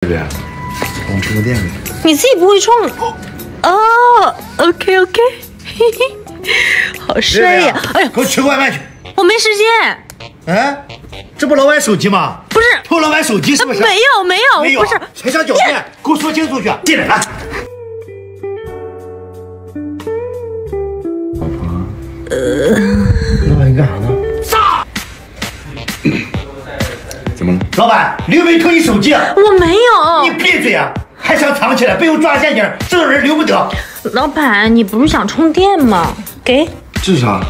对不对？帮我充个电呗。你自己不会充？哦，OK OK，嘿嘿，好帅呀！哎呀，给我取个外卖去。我没时间。哎，这不老板手机吗？不是，偷老板手机是不是？没有没有，没有，不是，才想狡辩，给我说清楚去。进来来。老老板，刘伟偷你手机。我没有。你闭嘴啊！还想藏起来，背后抓陷阱，这种人留不得。老板，你不是想充电吗？给。这是啥？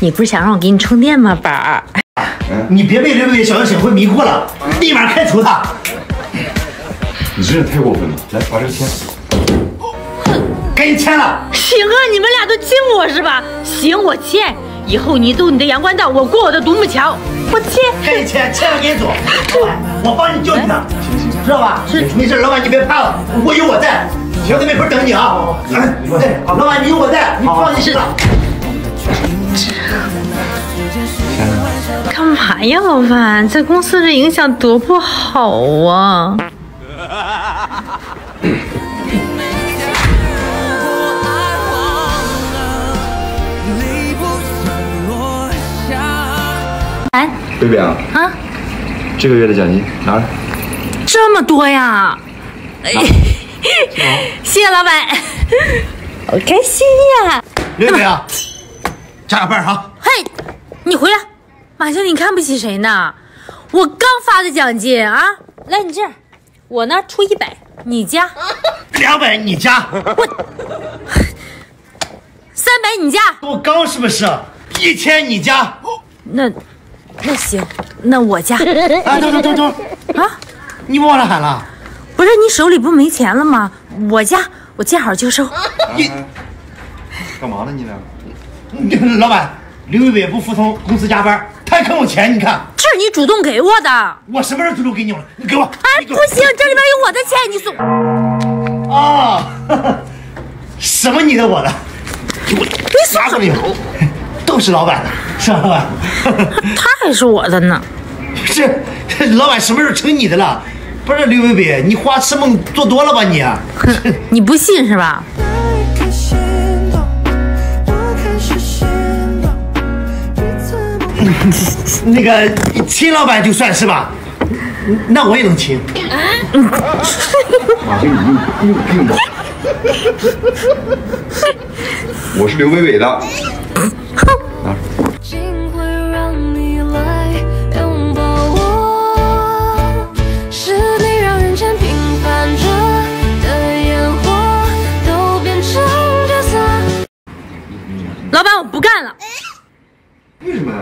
你不是想让我给你充电吗，宝儿？你别被刘伟小心省会迷惑了，立马开除他。你真是太过分了！来，把这个签。赶紧签了。行啊，你们俩都敬我是吧？行，我签。以后你走你的阳关道，我过我的独木桥。我签。赶紧签，签了赶紧走。老板，我帮你教训他，知道吧？是。没事，老板你别怕了，我有我在，我在门口等你啊。哎，老板你有我在，你放心吧。干嘛呀，老板，在公司这影响多不好啊！贝贝啊，啊，这个月的奖金拿着。这么多呀！哎，谢谢老板，好开心呀！刘伟啊，加个班哈。嘿，你回来，马兄，你看不起谁呢？我刚发的奖金啊！来，你这样，我呢出一百，你加两百，你加我三百，你加我刚是不是？一千你加，那那行，那我加。哎，等等等等啊！你忘了喊了？不是你手里不没钱了吗？我加，我见好就收。你干嘛呢你俩？你老板，刘伟伟不服从公司加班，他还坑我钱，你看。这是你主动给我的。我什么时候主动给你了？你给我。哎，不行，这里边有我的钱，你送。啊，什么你的我的？我拿过来以后，都是老板的，是吧，老板？他还是我的呢。不是，老板什么时候成你的了？不是刘伟伟，你花痴梦做多了吧你？哼，你不信是吧？那个亲老板就算是吧，那我也能亲。马经理，你有病吧？我是刘伟伟的。啊。老板，我不干了。为什么呀？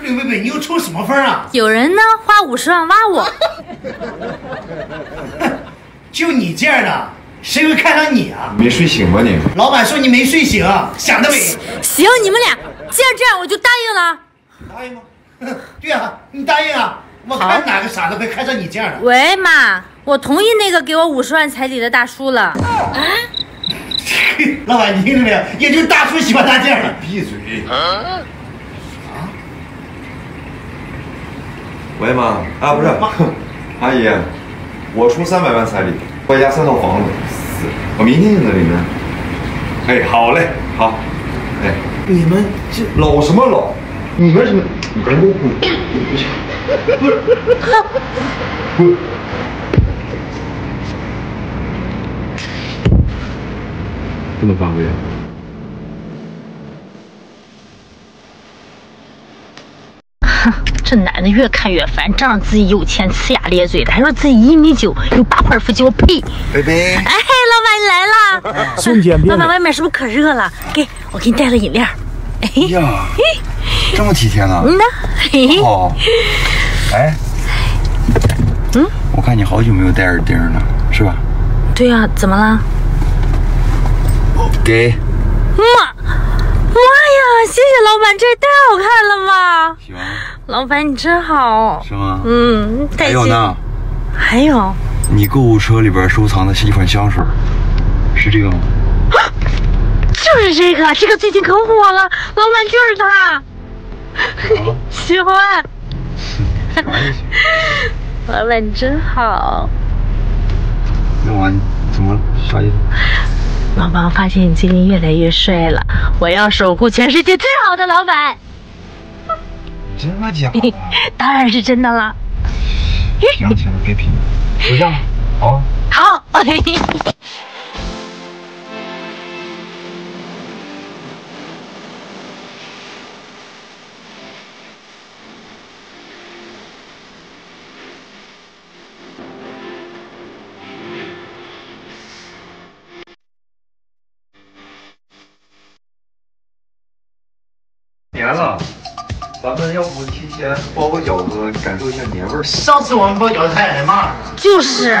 刘贝贝，你又抽什么风啊？有人呢，花五十万挖我。就你这样的，谁会看上你啊？没睡醒吧你？老板说你没睡醒，想得美。行，你们俩既然这样，我就答应了。答应吗？对呀，你答应啊！我看哪个傻子会看上你这样的？喂，妈，我同意那个给我五十万彩礼的大叔了。啊？老板，你听着没有？也就是大叔喜欢他这样的。闭嘴。啊？喂妈，啊不是，阿姨，我出三百万彩礼，外加三套房子，我明天就能领证。哎，好嘞，好。哎，你们这老什么老？你们什么？你赶紧滚！不行，不是，滚！不能发挥啊！哼，这男的越看越烦，仗着自己有钱，呲牙咧嘴的，还说自己一米九，有八块腹肌，我呸！贝贝，哎，老板你来了，瞬间变。老板外面是不是可热了？给我给你带了饮料。哎呀，这么体贴呢？嗯呐，好。哎，嗯，我看你好久没有戴耳钉了，是吧？对呀，怎么了？给。妈，妈呀！谢谢老板，这也太好看了吧！喜欢。老板你真好。是吗？嗯。还有呢？还有。你购物车里边收藏的是一款香水，是这个吗？就是这个，这个最近可火了，老板就是他。喜欢。老板真好。啥意思？老板，我发现你最近越来越帅了，我要守护全世界最好的老板。真的假的？当然是真的了。行行，别贫，就这样，好。好。年了，咱们要不提前包个饺子，感受一下年味儿？上次我们包饺子还挨骂了。就是。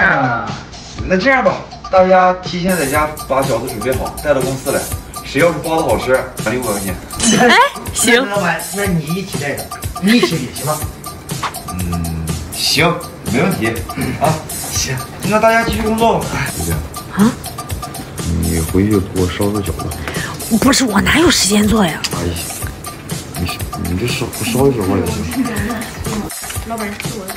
那这样吧，大家提前在家把饺子准备好，带到公司来。谁要是包的好吃，返五百块钱。哎，行。老板，那你一起带着，你一起行吗？嗯，行，没问题。啊，行，那大家继续工作吧。姐姐。啊？你回去给我烧个饺子。不是我哪有时间做呀？哎呀。你你这烧烧一会儿也行。老板是我的。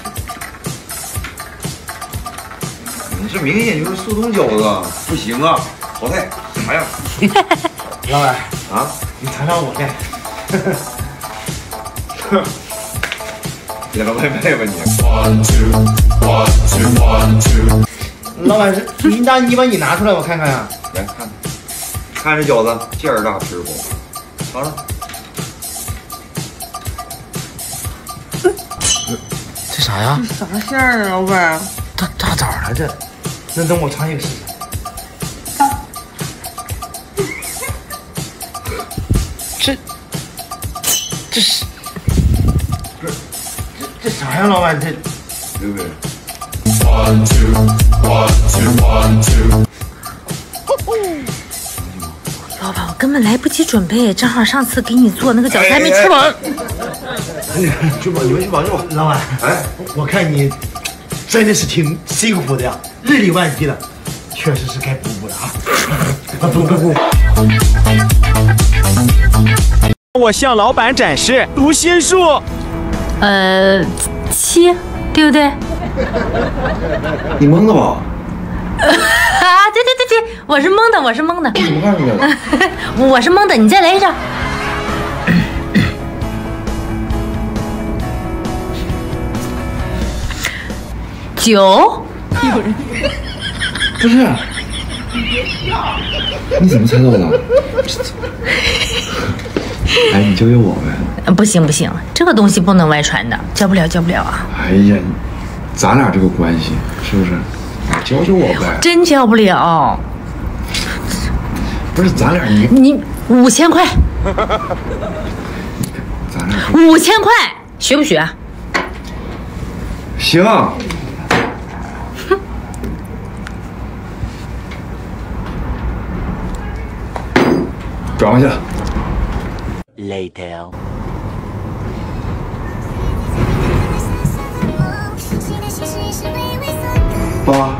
你这明显就是速冻饺子，不行啊，淘汰，啥呀？老板啊，你尝尝我的。点个外卖吧你。老板是，你拿你把你拿出来我看看呀。来看，看这饺子劲儿大皮儿薄，尝尝。这啥呀？啥馅儿啊，老板？大大枣了这，那等我尝一个试试。这，这是，不是，这这啥呀，老板这？刘伟。老板，我根本来不及准备，正好上次给你做那个饺子还没吃完。去吧，你们去吧，去吧。老板，哎，我看你真的是挺辛苦的呀，日理万机的，确实是该补补了啊。补补补。我向老板展示读心术。呃，七，对不对？你蒙的吧？啊，对对对对，我是蒙的，我是蒙的。你看什么？我是蒙的，你再来一张。九，不是，你怎么猜到的？哎，你教教我呗。不行不行，这个东西不能外传的，教不了教不了啊。哎呀，咱俩这个关系是不是？教教我呗。真教不了。不是咱俩你你五千块。咱俩五千块，学不学？行。转回去。Later. 爸。